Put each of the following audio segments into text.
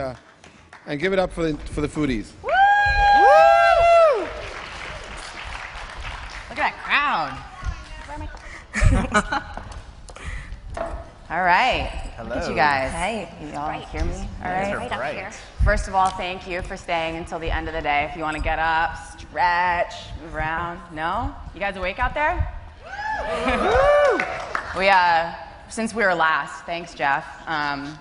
uh, and give it up for the, for the foodies. Look at that crowd. All right. Look at you guys. Hey. You all Right. hear me? All Right right. up here. First of all, thank you for staying until the end of the day. If you want to get up, stretch, move around. No? You guys awake out there? we, uh, since we were last, thanks, Jeff. Um,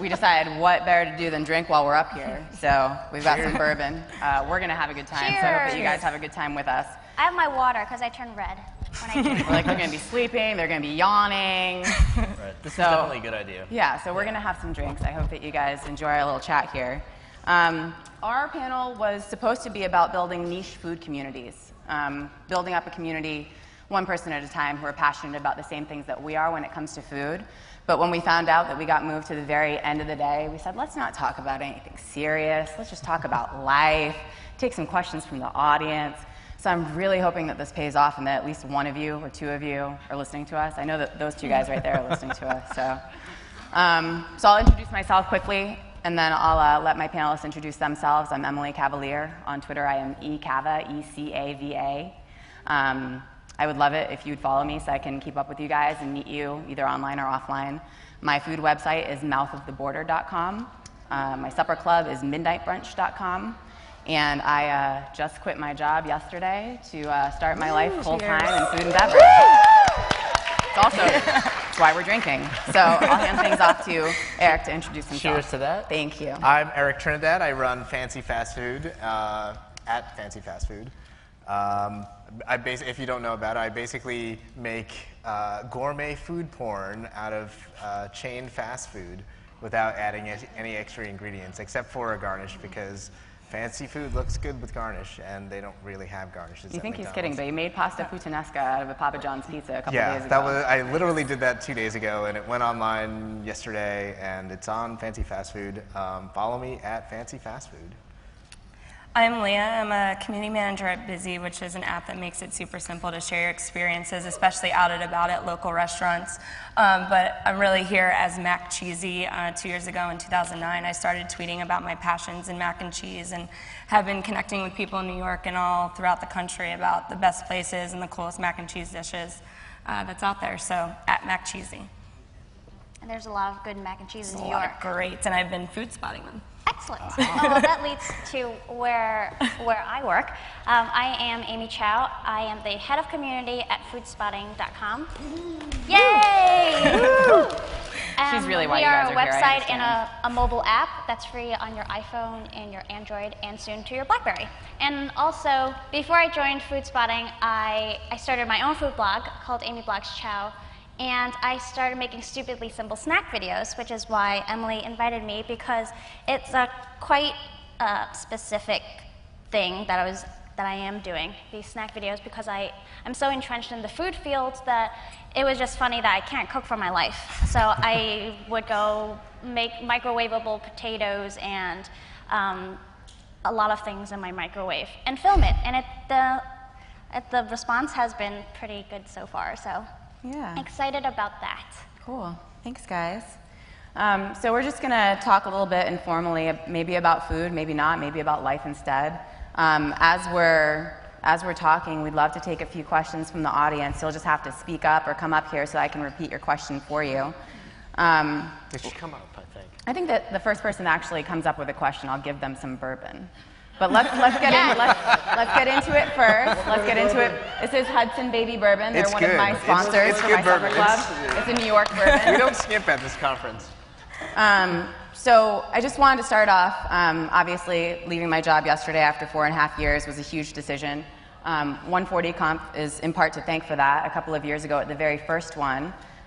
we decided what better to do than drink while we're up here. So we've got some bourbon. Uh, we're gonna have a good time. So I hope that you guys have a good time with us. I have my water because I turn red when I drink. Like they're gonna be sleeping, they're gonna be yawning. Right. This So- is definitely a good idea. Yeah, so we're going to have some drinks. I hope that you guys enjoy our little chat here. Um, our panel was supposed to be about building niche food communities, um, building up a community one person at a time who are passionate about the same things that we are when it comes to food. But when we found out that we got moved to the very end of the day, we said, let's not talk about anything serious. Let's just talk about life, take some questions from the audience. So I'm really hoping that this pays off and that at least one of you or two of you are listening to us. I know that those two guys right there are listening to us. So, um, so I'll introduce myself quickly and then I'll uh, let my panelists introduce themselves. I'm Emily Cavalier. On Twitter, I am eCava, E C A V A. Um, I would love it if you'd follow me so I can keep up with you guys and meet you either online or offline. My food website is mouthoftheborder.com. Uh, my supper club is midnightbrunch.com. And I uh, just quit my job yesterday to uh, start my life full time in food and beverage. It's also it's why we're drinking. So I'll hand things off to Erik to introduce himself. Cheers to that. Thank you. I'm Erik Trinidad. I run Fancy Fast Food uh, at Fancy Fast Food. Um, I bas- if you don't know about it, I basically make uh, gourmet food porn out of uh, chain fast food without adding any- extra ingredients, except for a garnish, because fancy food looks good with garnish, and they don't really have garnishes. You think he's McDonald's. kidding, but he made pasta puttanesca out of a Papa John's pizza a couple Yeah, days ago. that was. I literally did that two days ago, and it went online yesterday, and it's on Fancy Fast Food. Um, follow me at Fancy Fast Food. I'm Lea. I'm a community manager at Bizzy, which is an app that makes it super simple to share your experiences, especially out and about at local restaurants. Um, but I'm really here as Mac Cheesy. Uh, two years ago in 2009, I started tweeting about my passions in mac and cheese and have been connecting with people in New York and all throughout the country about the best places and the coolest mac and cheese dishes uh, that's out there. So at Mac Cheesy. And there's a lot of good mac and cheese in A New lot York. of great, and I've been food spotting them. Excellent. oh, that leads to where where I work. Um, I am Amy Cao. I am the head of community at foodspotting.com. Yay! Um, She's really why we you guys are a are here, website and a, a mobile app that's free on your iPhone and your Android and soon to your BlackBerry. And also, before I joined Food Spotting, I, I started my own food blog called Amy Blogs Chow. And I started making stupidly simple snack videos, which is why Emily invited me because it's a quite uh, specific thing that I was that I am doing these snack videos because I I'm so entrenched in the food field that it was just funny that I can't cook for my life. So I would go make microwavable potatoes and um, a lot of things in my microwave and film it. And it the it, the response has been pretty good so far. So Yeah. excited about that. Cool. Thanks, guys. Um, so we're just going to talk a little bit informally, uh, maybe about food, maybe not, maybe about life instead. Um, as we're as we're talking, we'd love to take a few questions from the audience. You'll just have to speak up or come up here so I can repeat your question for you. Um, It should come up, I think. I think that the first person that actually comes up with a question, I'll give them some bourbon. But let's, let's, get, in, let's, let's get into it first. Let's get into it. This is Hudson Baby Bourbon. They're It's one good. of my sponsors it's for good my supper club. It's- It's, a New York bourbon. We don't skimp at this conference. Um, so I just wanted to start off. Um, obviously, leaving my job yesterday after four and a half years was a huge decision. Um, 140 Conf is in part to thank for that. A couple of years ago, at the very first one,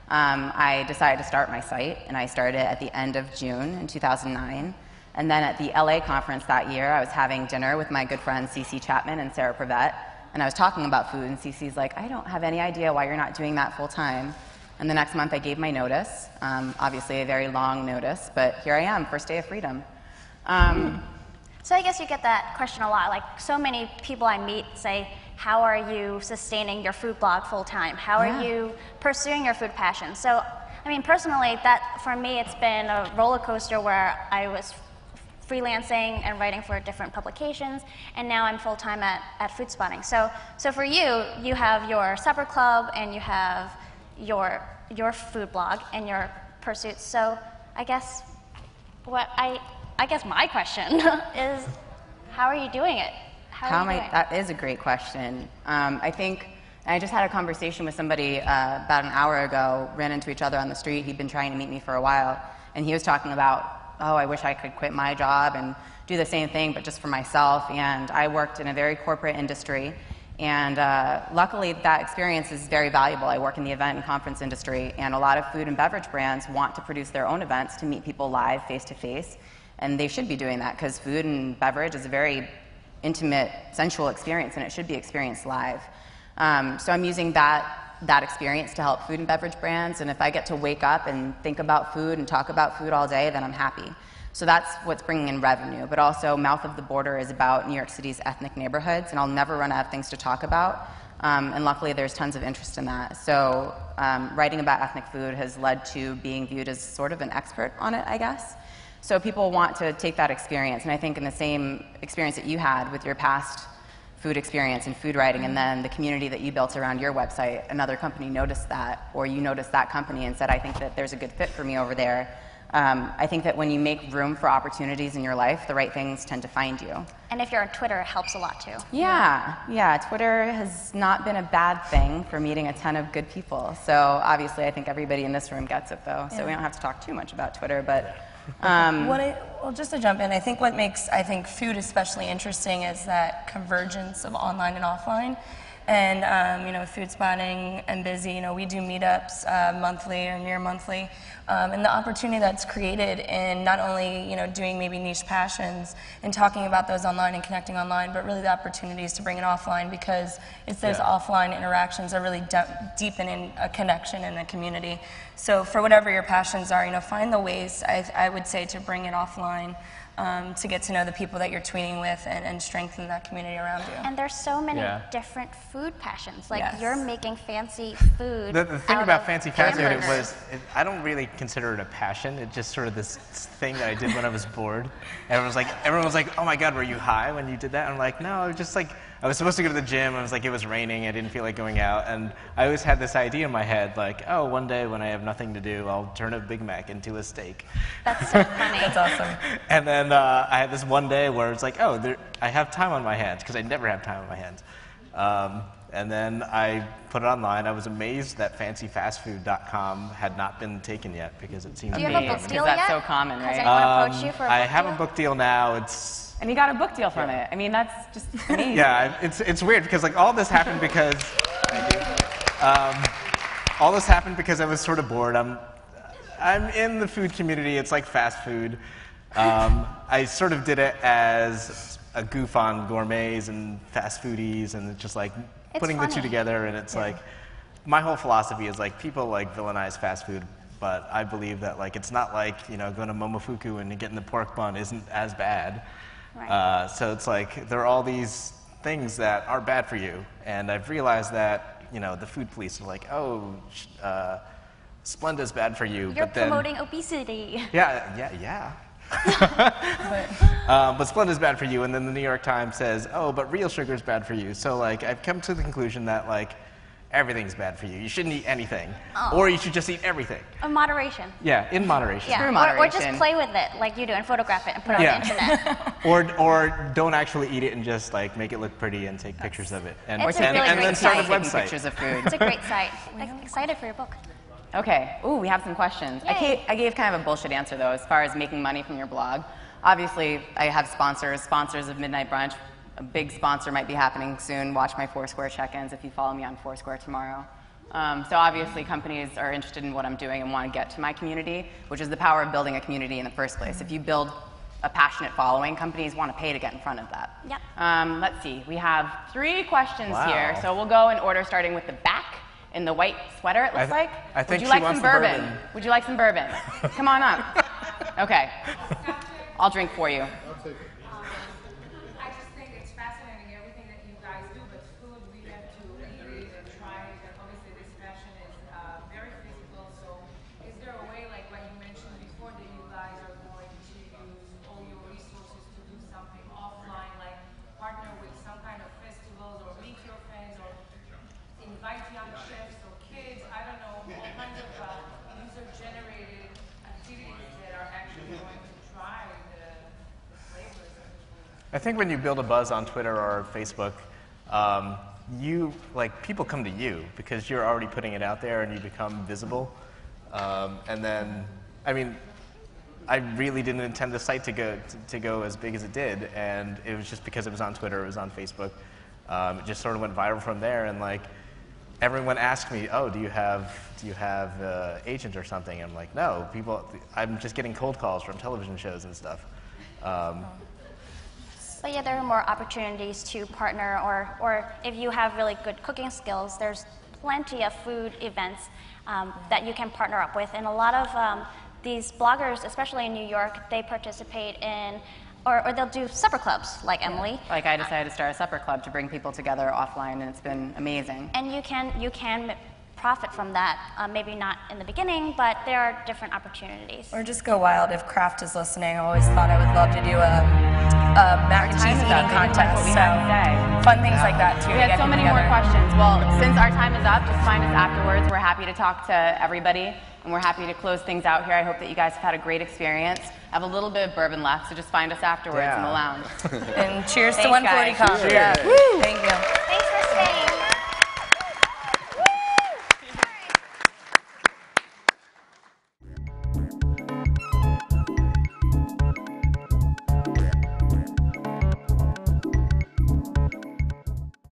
um, I decided to start my site, and I started at the end of June in 2009. And then at the LA conference that year, I was having dinner with my good friends C.C. Chapman and Sarah Prevette, and I was talking about food, and C.C.'s like, I don't have any idea why you're not doing that full time. And the next month, I gave my notice. Um, obviously, a very long notice, but here I am, first day of freedom. Um, So I guess you get that question a lot. Like so many people I meet say, "How are you sustaining your food blog full time? How are Yeah. you pursuing your food passion?" So, I mean, personally, that for me, it's been a roller coaster where I was freelancing and writing for different publications, and now I'm full time at, at Food Spotting. So, so for you, you have your supper club and you have your, your food blog and your pursuits. So I guess what I, I guess my question is, how are you doing it? How, How am I? That is a great question. Um, I think I just had a conversation with somebody uh, about an hour ago. Ran into each other on the street. He'd been trying to meet me for a while, and he was talking about, oh, I wish I could quit my job and do the same thing, but just for myself. And I worked in a very corporate industry, and uh, luckily that experience is very valuable. I work in the event and conference industry, and a lot of food and beverage brands want to produce their own events to meet people live, face to face, and they should be doing that because food and beverage is a very intimate, sensual experience, and it should be experienced live. Um, so I'm using that, that experience to help food and beverage brands, and if I get to wake up and think about food and talk about food all day, then I'm happy. So that's what's bringing in revenue. But also, Mouth of the Border is about New York City's ethnic neighborhoods, and I'll never run out of things to talk about. Um, and luckily, there's tons of interest in that. So, um, writing about ethnic food has led to being viewed as sort of an expert on it, I guess. So people want to take that experience, and I think in the same experience that you had with your past food experience and food writing, and then the community that you built around your website, another company noticed that, or you noticed that company and said, I think that there's a good fit for me over there. Um, I think that when you make room for opportunities in your life, the right things tend to find you. and if you're on Twitter, it helps a lot too. Yeah, yeah. Twitter has not been a bad thing for meeting a ton of good people. So obviously, I think everybody in this room gets it, though. So we don't have to talk too much about Twitter, but. Um, What I, well, just to jump in, I think what makes I think food especially interesting is that convergence of online and offline. And um, you know, food spotting and Bizzy, you know, we do meetups uh, monthly or near monthly, um, and the opportunity that's created in not only you know doing maybe niche passions and talking about those online and connecting online, but really the opportunities to bring it offline because it's those Yeah. offline interactions that really de- deepen in a connection in a community. So for whatever your passions are, you know, find the ways I, I would say to bring it offline um, to get to know the people that you're tweeting with and, and strengthen that community around you. And there's so many Yeah. different food passions. Like Yes. you're making fancy food. The, the thing out about of fancy fast food it was it, I don't really consider it a passion. It's just sort of this thing that I did when I was bored. Everyone was like, everyone was like, "Oh my God, were you high when you did that?" I'm like, "No, I was just like I was supposed to go to the gym. I was like, it was raining. I didn't feel like going out, and I always had this idea in my head, like, oh, one day when I have nothing to do, I'll turn a Big Mac into a steak. That's so funny. That's awesome. And then uh, I had this one day where it's like, oh, there, I have time on my hands because I never have time on my hands. Um, and then I put it online. I was amazed that fancyfastfood.com had not been taken yet because it seemed Do you have a Amazing, book 'cause deal that's yet? so common, Has right? anyone Um, approached you for a book I have deal? a book deal now. It's And he got a book deal from it. I mean, that's just amazing. yeah, it's it's weird because like all this happened because um, all this happened because I was sort of bored. I'm I'm in the food community. It's like fast food. Um, I sort of did it as a goof on gourmets and fast foodies, and just like It's putting the two together. And it's like my whole philosophy is like people like villainize fast food. But I believe that like it's not like you know going to Momofuku and getting the pork bun isn't as bad. Right. Uh, so it's like there are all these things that are bad for you, and I've realized that you know the food police are like, oh, uh, Splenda's bad for you, You're but then promoting obesity. yeah, yeah, yeah. um, but Splenda's bad for you, and then the New York Times says, oh, but real sugar's bad for you. So like I've come to the conclusion that like everything's bad for you. You shouldn't eat anything, oh. or you should just eat everything. In moderation. Yeah, in moderation. Yeah. Through Or, or just play with it like you do and photograph it and put it Yeah. on the internet. Or, or don't actually eat it and just like make it look pretty and take pictures of it. And, It's a and, really and then great start a site. Taking website. pictures of food. It's a great site. I'm excited for your book. Okay. Ooh, we have some questions. I gave, I gave kind of a bullshit answer though, as far as making money from your blog. Obviously, I have sponsors, sponsors of Midnight Brunch. A big sponsor might be happening soon. Watch my Foursquare check-ins if you follow me on Foursquare tomorrow. Um, so obviously, companies are interested in what I'm doing and want to get to my community, which is the power of building a community in the first place. If you build a passionate following, companies want to pay to get in front of that. Yep. Um, let's see. We have three questions Wow. here, so we'll go in order, starting with the back in the white sweater. It looks th- like. I think Would you she like wants some bourbon? bourbon. Would you like some bourbon? Come on up. Okay. I'll drink for you. I just think it's fascinating everything that you guys do, but food we have to eat it and try it, and obviously this passion is uh, very physical. So, is there a way, like what you mentioned before, that you guys are going to use all your resources young chefs or kids, I don't know, all kinds of uh, user-generated activities that are actually going to drive the, the flavors of the food. I think when you build a buzz on Twitter or Facebook, um, you like people come to you because you're already putting it out there and you become visible. Um, and then, I mean, I really didn't intend the site to go to, to go as big as it did, and it was just because it was on Twitter, it was on Facebook. Um, it just sort of went viral from there, and like everyone asked me, "Oh, do you have do you have uh, agent or something?" I'm like, "No, people. I'm just getting cold calls from television shows and stuff." Um, But yeah, there are more opportunities to partner, or, or if you have really good cooking skills, there's plenty of food events um, that you can partner up with. And a lot of um, these bloggers, especially in New York, they participate in, or, or they'll do supper clubs, like Emily. Like I decided to start a supper club to bring people together offline, and it's been amazing. And you can, you can profit from that. Uh, maybe not in the beginning, but there are different opportunities. Or just go wild if Kraft is listening. I always thought I would love to do a, a mac and cheese is eating up. They didn't like contest. so had to say. fun things like that too. We to had so people many more questions. Well, since our time is up, just find us afterwards. We're happy to talk to everybody, and we're happy to close things out here. I hope that you guys have had a great experience. I have a little bit of bourbon left, so just find us afterwards in the lounge. And cheers to 140 guys. Comedy. Yeah. Thank you.